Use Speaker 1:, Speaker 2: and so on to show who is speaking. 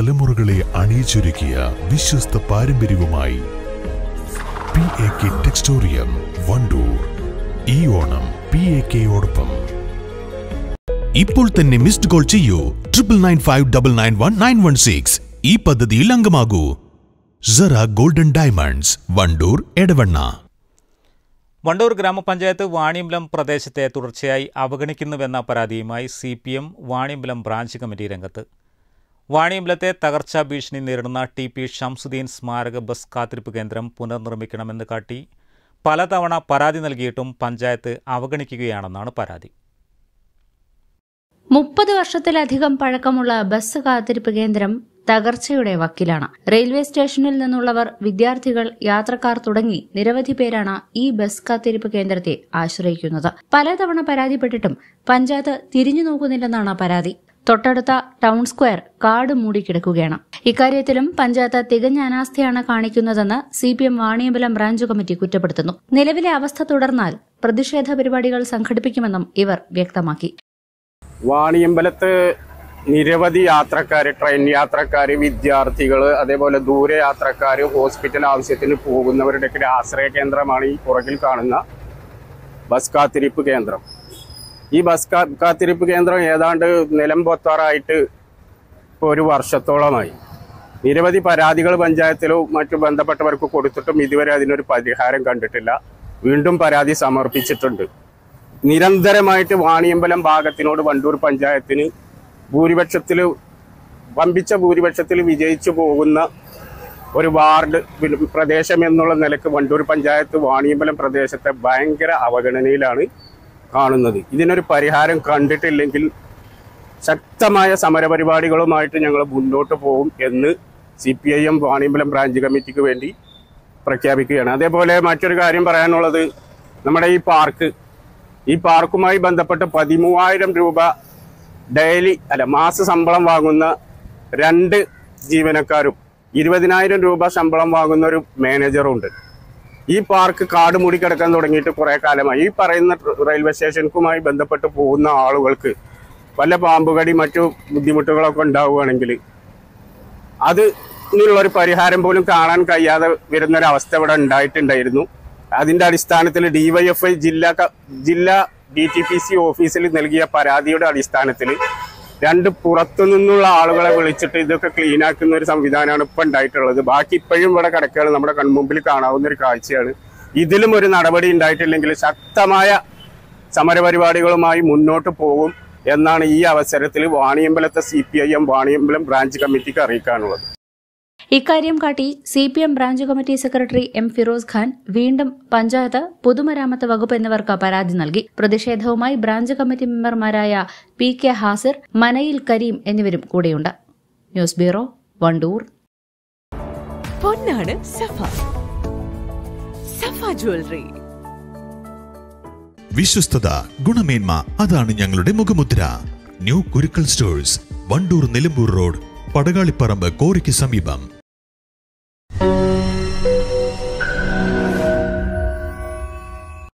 Speaker 1: തലമുറകളെ അണിയിച്ചൊരുക്കിയ വിശ്വസ്ത പാരമ്പര്യവുമായി P A K Textorium Wandoor ഈ ഓണം പി എ കെയോടൊപ്പം
Speaker 2: ഇപ്പോൾ തന്നെ മിസ്ഡ് കോൾ ചെയ്യൂ. Triple nine five double nine one nine one six ഈ പദ്ധതിയിൽ അംഗമാകൂ. Sara golden diamonds Wandoor Edavanna.
Speaker 3: Wandoor ഗ്രാമപഞ്ചായത്ത് വാണിയമ്പലം പ്രദേശത്തെ തുടർച്ചയായി അവഗണിക്കുന്നുവെന്ന പരാതിയുമായി C P M Vaniyambalam branch committee രംഗത്ത്. വാണിയമ്പലത്തെ തകർച്ചാ ഭീഷണി നേരിടുന്ന ടി പി ഷംസുദ്ദീൻ സ്മാരക ബസ് കാത്തിരിപ്പ് കേന്ദ്രം പുനർനിർമ്മിക്കണമെന്ന് കാട്ടി പലതവണ പരാതി നൽകിയിട്ടും പഞ്ചായത്ത് അവഗണിക്കുകയാണെന്നാണ് പരാതി.
Speaker 4: മുപ്പത് വർഷത്തിലധികം പഴക്കമുള്ള ബസ് കാത്തിരിപ്പ് കേന്ദ്രം തകർച്ചയുടെ വക്കിലാണ്. റെയിൽവേ സ്റ്റേഷനിൽ നിന്നുള്ളവർ വിദ്യാർത്ഥികൾ യാത്രക്കാർ തുടങ്ങി നിരവധി പേരാണ് ഈ ബസ് കാത്തിരിപ്പ് കേന്ദ്രത്തെ ആശ്രയിക്കുന്നത്. പലതവണ പരാതിപ്പെട്ടിട്ടും പഞ്ചായത്ത് തിരിഞ്ഞു നോക്കുന്നില്ലെന്നാണ് പരാതി. തൊട്ടടുത്ത ടൗൺ സ്ക്വയർ കാട് മൂടിക്കിടക്കുകയാണ്. ഇക്കാര്യത്തിലും പഞ്ചായത്ത് തികഞ്ഞ അനാസ്ഥയാണ് കാണിക്കുന്നതെന്ന് C P M Vaniyambalam branch committee കുറ്റപ്പെടുത്തുന്നു. നിലവിലെ അവസ്ഥ തുടർന്നാൽ പ്രതിഷേധ പരിപാടികൾ സംഘടിപ്പിക്കുമെന്നും ഇവർ വ്യക്തമാക്കി.
Speaker 5: വാണിയമ്പലത്ത് നിരവധി യാത്രക്കാർ ട്രെയിൻ യാത്രക്കാർ വിദ്യാർത്ഥികൾ അതേപോലെ ദൂര യാത്രക്കാർ ഹോസ്പിറ്റൽ ആവശ്യത്തിന് പോകുന്നവരുടെയൊക്കെ ആശ്രയ കേന്ദ്രമാണ് ഈ പുറകിൽ കാണുന്ന ബസ് കാത്തിരിപ്പ് കേന്ദ്രം. ഈ ബസ് കാത്തിരിപ്പ് കേന്ദ്രം ഏതാണ്ട് നിലംപൊത്താറായിട്ട് ഇപ്പോൾ ഒരു വർഷത്തോളമായി. നിരവധി പരാതികൾ പഞ്ചായത്തിലും മറ്റു ബന്ധപ്പെട്ടവർക്ക് കൊടുത്തിട്ടും ഇതുവരെ അതിനൊരു പരിഹാരം കണ്ടിട്ടില്ല. വീണ്ടും പരാതി സമർപ്പിച്ചിട്ടുണ്ട്. നിരന്തരമായിട്ട് വാണിയമ്പലം ഭാഗത്തിനോട് വണ്ടൂർ പഞ്ചായത്തിന് ഭൂരിപക്ഷത്തിൽ വമ്പിച്ച ഭൂരിപക്ഷത്തിൽ വിജയിച്ചു പോകുന്ന ഒരു വാർഡ് പ്രദേശം എന്നുള്ള നിലയ്ക്ക് വണ്ടൂർ പഞ്ചായത്ത് വാണിയമ്പലം പ്രദേശത്തെ ഭയങ്കര അവഗണനയിലാണ്. കാണുന്നത്. ഇതിനൊരു പരിഹാരം കണ്ടിട്ടില്ലെങ്കിൽ ശക്തമായ സമരപരിപാടികളുമായിട്ട് ഞങ്ങൾ മുന്നോട്ട് പോകും എന്ന് C P I M Vaniyambalam branch കമ്മിറ്റിക്ക് വേണ്ടി പ്രഖ്യാപിക്കുകയാണ്. അതേപോലെ മറ്റൊരു കാര്യം പറയാനുള്ളത് നമ്മുടെ ഈ പാർക്ക്. ഈ പാർക്കുമായി ബന്ധപ്പെട്ട് പതിമൂവായിരം രൂപ ഡെയിലി അല്ല മാസ ശമ്പളം വാങ്ങുന്ന രണ്ട് ജീവനക്കാരും ഇരുപതിനായിരം രൂപ ശമ്പളം വാങ്ങുന്ന ഒരു മാനേജറും ഉണ്ട്. ഈ പാർക്ക് കാട് മൂടി തുടങ്ങിയിട്ട് കുറെ കാലമായി. ഈ പറയുന്ന റെയിൽവേ സ്റ്റേഷനുമായി ബന്ധപ്പെട്ട് പോകുന്ന ആളുകൾക്ക് വല്ല പാമ്പുകടി മറ്റു ബുദ്ധിമുട്ടുകളൊക്കെ ഉണ്ടാവുകയാണെങ്കിൽ അത് ഒരു പരിഹാരം പോലും കാണാൻ കഴിയാതെ വരുന്നൊരവസ്ഥ ഇവിടെ ഉണ്ടായിട്ടുണ്ടായിരുന്നു. അതിന്റെ അടിസ്ഥാനത്തിൽ ഡിവൈഎഫ്ഐ ജില്ലാ ജില്ലാ ഡി ടി പി സി ഓഫീസിൽ നൽകിയ പരാതിയുടെ അടിസ്ഥാനത്തിൽ രണ്ട് പുറത്തു നിന്നുള്ള ആളുകളെ വിളിച്ചിട്ട് ഇതൊക്കെ ക്ലീൻ ആക്കുന്ന ഒരു സംവിധാനമാണ് ഇപ്പൊ ഉണ്ടായിട്ടുള്ളത്. ബാക്കി ഇപ്പോഴും ഇവിടെ കിടക്കുകയാണ്. നമ്മുടെ കൺമുമ്പിൽ കാണാവുന്ന ഒരു കാഴ്ചയാണ്. ഇതിലും ഒരു നടപടി ഉണ്ടായിട്ടില്ലെങ്കിൽ ശക്തമായ സമരപരിപാടികളുമായി മുന്നോട്ട് പോകും എന്നാണ് ഈ അവസരത്തിൽ വാണിയമ്പലത്തെ C P I M Vaniyambalam branch കമ്മിറ്റിക്ക് അറിയിക്കാനുള്ളത്.
Speaker 4: ഇക്കാര്യം കാട്ടി C P M branch committee secretary M Firoz Khan വീണ്ടും പഞ്ചായത്ത് പൊതുമരാമത്ത് വകുപ്പ് എന്നിവർക്ക് പരാതി നൽകി. പ്രതിഷേധവുമായി ബ്രാഞ്ച് കമ്മിറ്റി മെമ്പർമാരായ പി കെ ഹാസിർ മനയിൽ കരീം എന്നിവരും കൂടെയുണ്ട്. News bureau Wandoor.
Speaker 6: പൊന്നാണ് Safa. Safa jewellery.
Speaker 2: വിശ്വസ്തത ഗുണമേന്മ അതാണ് ഞങ്ങളുടെ മുഖമുദ്ര. New Kurukkal stores Wandoor Nilambur road Padakaliparamba കോറിക്ക് സമീപം.